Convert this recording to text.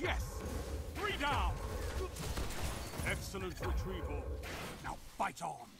Yes! Three down! Excellent retrieval. Now fight on!